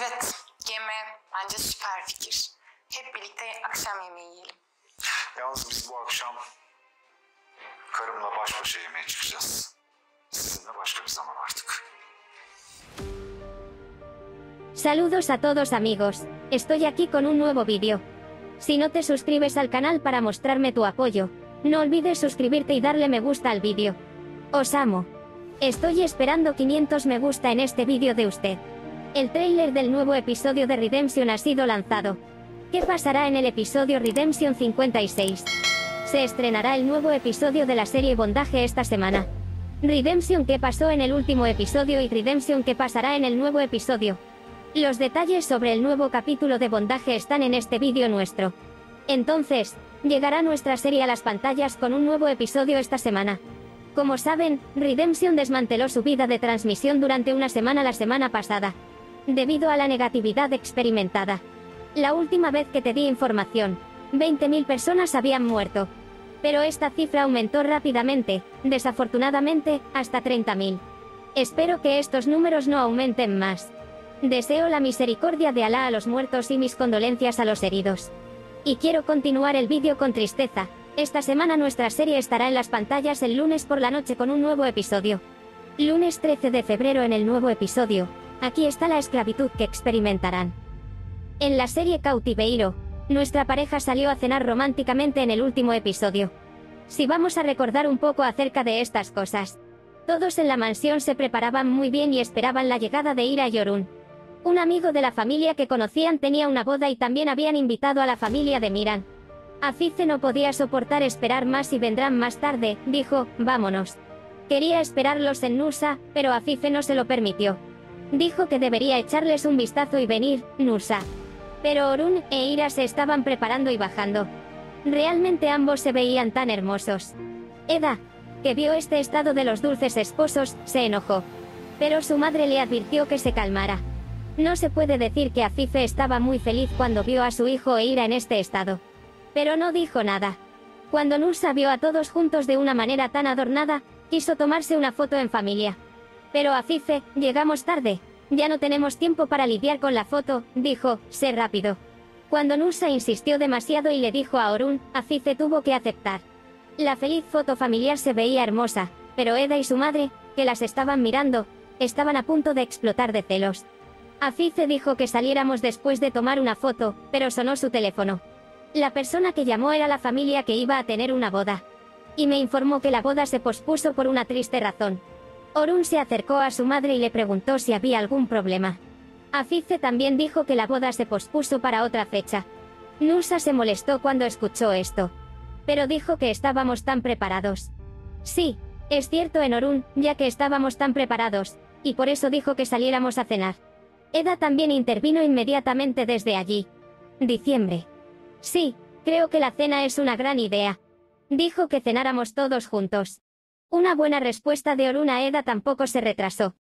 Evet, yeme bence süper fikir. Hep birlikte akşam yemeği yiyelim. Yalnız biz bu akşam karımla baş başa yemeğe çıkacağız. Sizinle başka bir zaman artık. Saludos a todos amigos, estoy aquí con un nuevo vídeo. Si no te suscribes al canal para mostrarme tu apoyo, no olvides suscribirte y darle me gusta al vídeo. Os amo. Estoy esperando 500 me gusta en este vídeo de usted. El tráiler del nuevo episodio de Redemption ha sido lanzado. ¿Qué pasará en el episodio Redemption 56? Se estrenará el nuevo episodio de la serie Bondaje esta semana. Redemption qué pasó en el último episodio y Redemption qué pasará en el nuevo episodio. Los detalles sobre el nuevo capítulo de Bondaje están en este vídeo nuestro. Entonces, llegará nuestra serie a las pantallas con un nuevo episodio esta semana. Como saben, Redemption desmanteló su vida de transmisión durante una semana la semana pasada. Debido a la negatividad experimentada. La última vez que te di información, 20.000 personas habían muerto. Pero esta cifra aumentó rápidamente, desafortunadamente, hasta 30.000. Espero que estos números no aumenten más. Deseo la misericordia de Alá a los muertos y mis condolencias a los heridos. Y quiero continuar el vídeo con tristeza. Esta semana nuestra serie estará en las pantallas el lunes por la noche con un nuevo episodio. Lunes 13 de febrero en el nuevo episodio. Aquí está la esclavitud que experimentarán. En la serie Cautiveiro, nuestra pareja salió a cenar románticamente en el último episodio. Si vamos a recordar un poco acerca de estas cosas. Todos en la mansión se preparaban muy bien y esperaban la llegada de Ira y Orun. Un amigo de la familia que conocían tenía una boda y también habían invitado a la familia de Miran. Afife no podía soportar esperar más y vendrán más tarde, dijo, vámonos. Quería esperarlos en Nusa, pero Afife no se lo permitió. Dijo que debería echarles un vistazo y venir, Nusa. Pero Orun e Ira se estaban preparando y bajando. Realmente ambos se veían tan hermosos. Eda, que vio este estado de los dulces esposos, se enojó. Pero su madre le advirtió que se calmara. No se puede decir que Afife estaba muy feliz cuando vio a su hijo e Ira en este estado. Pero no dijo nada. Cuando Nusa vio a todos juntos de una manera tan adornada, quiso tomarse una foto en familia. Pero Afife, llegamos tarde. Ya no tenemos tiempo para lidiar con la foto, dijo, sé rápido. Cuando Nusa insistió demasiado y le dijo a Orun, Afife tuvo que aceptar. La feliz foto familiar se veía hermosa, pero Eda y su madre, que las estaban mirando, estaban a punto de explotar de celos. Afife dijo que saliéramos después de tomar una foto, pero sonó su teléfono. La persona que llamó era la familia que iba a tener una boda. Y me informó que la boda se pospuso por una triste razón. Orun se acercó a su madre y le preguntó si había algún problema. Afife también dijo que la boda se pospuso para otra fecha. Nusa se molestó cuando escuchó esto. Pero dijo que estábamos tan preparados. Sí, es cierto en Orun, ya que estábamos tan preparados, y por eso dijo que saliéramos a cenar. Eda también intervino inmediatamente desde allí. Diciembre. Sí, creo que la cena es una gran idea. Dijo que cenáramos todos juntos. Una buena respuesta de Orun a Eda tampoco se retrasó.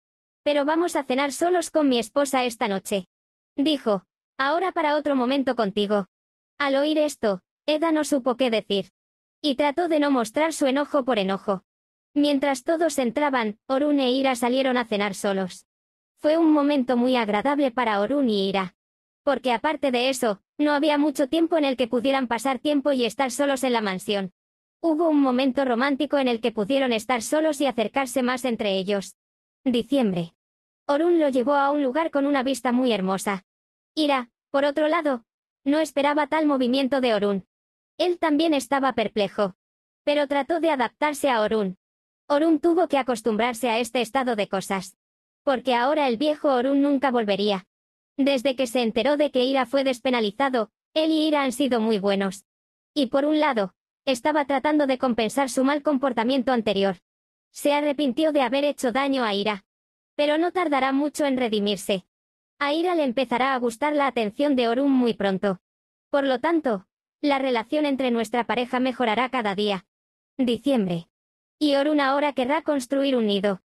Pero vamos a cenar solos con mi esposa esta noche. Dijo, ahora para otro momento contigo. Al oír esto, Eda no supo qué decir. Y trató de no mostrar su enojo por enojo. Mientras todos entraban, Orun e Ira salieron a cenar solos. Fue un momento muy agradable para Orun y Ira. Porque aparte de eso, no había mucho tiempo en el que pudieran pasar tiempo y estar solos en la mansión. Hubo un momento romántico en el que pudieron estar solos y acercarse más entre ellos. Diciembre. Orun lo llevó a un lugar con una vista muy hermosa. Ira, por otro lado, no esperaba tal movimiento de Orun. Él también estaba perplejo. Pero trató de adaptarse a Orun. Orun tuvo que acostumbrarse a este estado de cosas. Porque ahora el viejo Orun nunca volvería. Desde que se enteró de que Ira fue despenalizado, él y Ira han sido muy buenos. Y por un lado, estaba tratando de compensar su mal comportamiento anterior. Se arrepintió de haber hecho daño a Ira. Pero no tardará mucho en redimirse. A Ira le empezará a gustar la atención de Orun muy pronto. Por lo tanto, la relación entre nuestra pareja mejorará cada día. Diciembre. Y Orun ahora querrá construir un nido.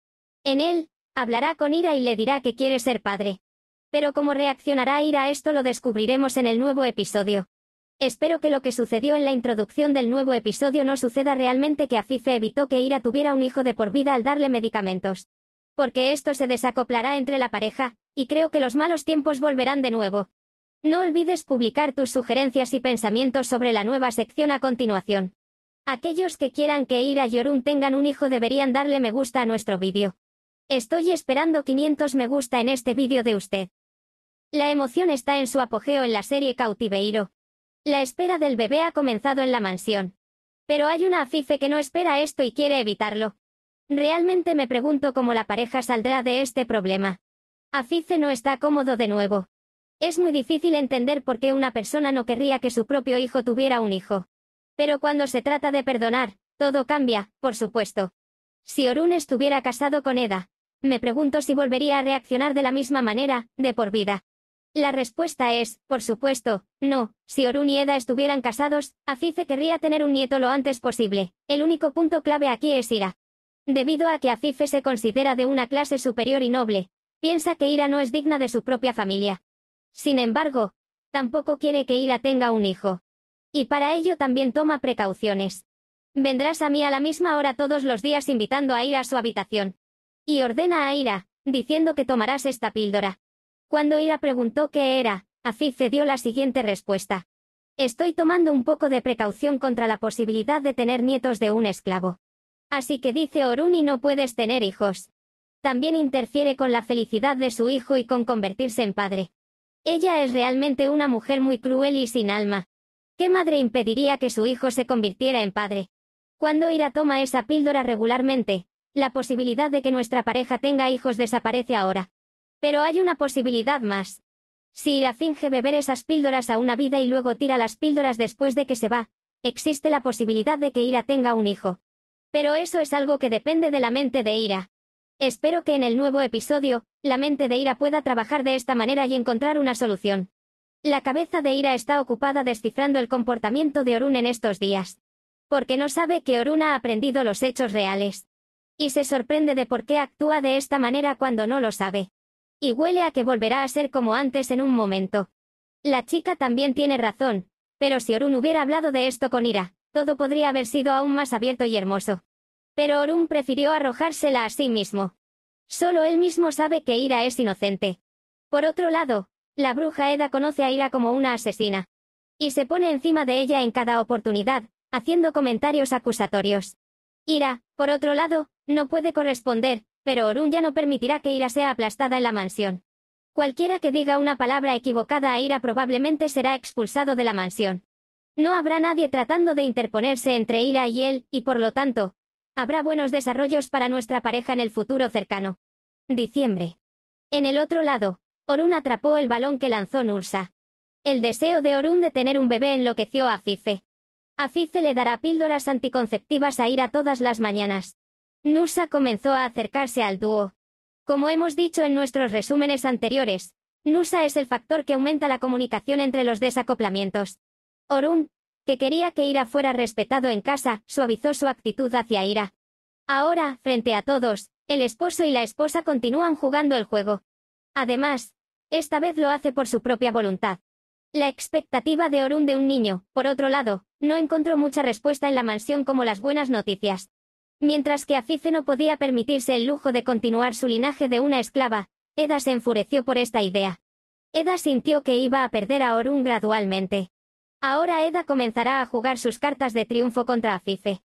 En él, hablará con Ira y le dirá que quiere ser padre. Pero cómo reaccionará Ira a esto lo descubriremos en el nuevo episodio. Espero que lo que sucedió en la introducción del nuevo episodio no suceda realmente que Afife evitó que Ira tuviera un hijo de por vida al darle medicamentos. Porque esto se desacoplará entre la pareja, y creo que los malos tiempos volverán de nuevo. No olvides publicar tus sugerencias y pensamientos sobre la nueva sección a continuación. Aquellos que quieran que Ira y Orun tengan un hijo deberían darle me gusta a nuestro vídeo. Estoy esperando 500 me gusta en este vídeo de usted. La emoción está en su apogeo en la serie Cautiveiro. La espera del bebé ha comenzado en la mansión. Pero hay una afife que no espera esto y quiere evitarlo. Realmente me pregunto cómo la pareja saldrá de este problema. Afife no está cómodo de nuevo. Es muy difícil entender por qué una persona no querría que su propio hijo tuviera un hijo. Pero cuando se trata de perdonar, todo cambia, por supuesto. Si Orun estuviera casado con Eda, me pregunto si volvería a reaccionar de la misma manera, de por vida. La respuesta es, por supuesto, no. Si Orun y Eda estuvieran casados, Afife querría tener un nieto lo antes posible. El único punto clave aquí es Ira. Debido a que Afife se considera de una clase superior y noble, piensa que Ira no es digna de su propia familia. Sin embargo, tampoco quiere que Ira tenga un hijo. Y para ello también toma precauciones. Vendrás a mí a la misma hora todos los días invitando a Ira a su habitación. Y ordena a Ira, diciendo que tomarás esta píldora. Cuando Ira preguntó qué era, Afife dio la siguiente respuesta. Estoy tomando un poco de precaución contra la posibilidad de tener nietos de un esclavo. Así que dice Orun y no puedes tener hijos. También interfiere con la felicidad de su hijo y con convertirse en padre. Ella es realmente una mujer muy cruel y sin alma. ¿Qué madre impediría que su hijo se convirtiera en padre? Cuando Ira toma esa píldora regularmente, la posibilidad de que nuestra pareja tenga hijos desaparece ahora. Pero hay una posibilidad más. Si Ira finge beber esas píldoras a una vida y luego tira las píldoras después de que se va, existe la posibilidad de que Ira tenga un hijo. Pero eso es algo que depende de la mente de Ira. Espero que en el nuevo episodio, la mente de Ira pueda trabajar de esta manera y encontrar una solución. La cabeza de Ira está ocupada descifrando el comportamiento de Orun en estos días. Porque no sabe que Orun ha aprendido los hechos reales. Y se sorprende de por qué actúa de esta manera cuando no lo sabe. Y huele a que volverá a ser como antes en un momento. La chica también tiene razón, pero si Orun hubiera hablado de esto con Ira, todo podría haber sido aún más abierto y hermoso. Pero Orun prefirió arrojársela a sí mismo. Solo él mismo sabe que Ira es inocente. Por otro lado, la bruja Eda conoce a Ira como una asesina. Y se pone encima de ella en cada oportunidad, haciendo comentarios acusatorios. Ira, por otro lado, no puede corresponder, pero Orun ya no permitirá que Ira sea aplastada en la mansión. Cualquiera que diga una palabra equivocada a Ira probablemente será expulsado de la mansión. No habrá nadie tratando de interponerse entre Ira y él, y por lo tanto, Habrá buenos desarrollos para nuestra pareja en el futuro cercano. Diciembre. En el otro lado, Orun atrapó el balón que lanzó Nursa. El deseo de Orun de tener un bebé enloqueció a Afife. Afife le dará píldoras anticonceptivas a Ira todas las mañanas. Nursa comenzó a acercarse al dúo. Como hemos dicho en nuestros resúmenes anteriores, Nusa es el factor que aumenta la comunicación entre los desacoplamientos. Orun, que quería que Ira fuera respetado en casa, suavizó su actitud hacia Ira. Ahora, frente a todos, el esposo y la esposa continúan jugando el juego. Además, esta vez lo hace por su propia voluntad. La expectativa de Orun de un niño, por otro lado, no encontró mucha respuesta en la mansión como las buenas noticias. Mientras que Afife no podía permitirse el lujo de continuar su linaje de una esclava, Eda se enfureció por esta idea. Eda sintió que iba a perder a Orun gradualmente. Ahora Eda comenzará a jugar sus cartas de triunfo contra Afife.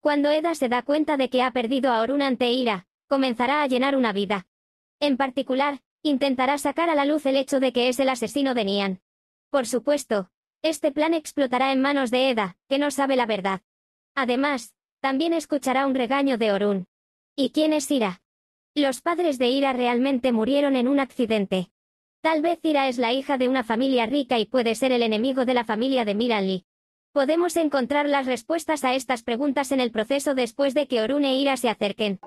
Cuando Eda se da cuenta de que ha perdido a Orun ante Ira, comenzará a llenar una vida. En particular, intentará sacar a la luz el hecho de que es el asesino de Nian. Por supuesto, este plan explotará en manos de Eda, que no sabe la verdad. Además, también escuchará un regaño de Orun. ¿Y quién es Ira? Los padres de Ira realmente murieron en un accidente. Tal vez Ira es la hija de una familia rica y puede ser el enemigo de la familia de Miran Podemos encontrar las respuestas a estas preguntas en el proceso después de que Orun e Ira se acerquen.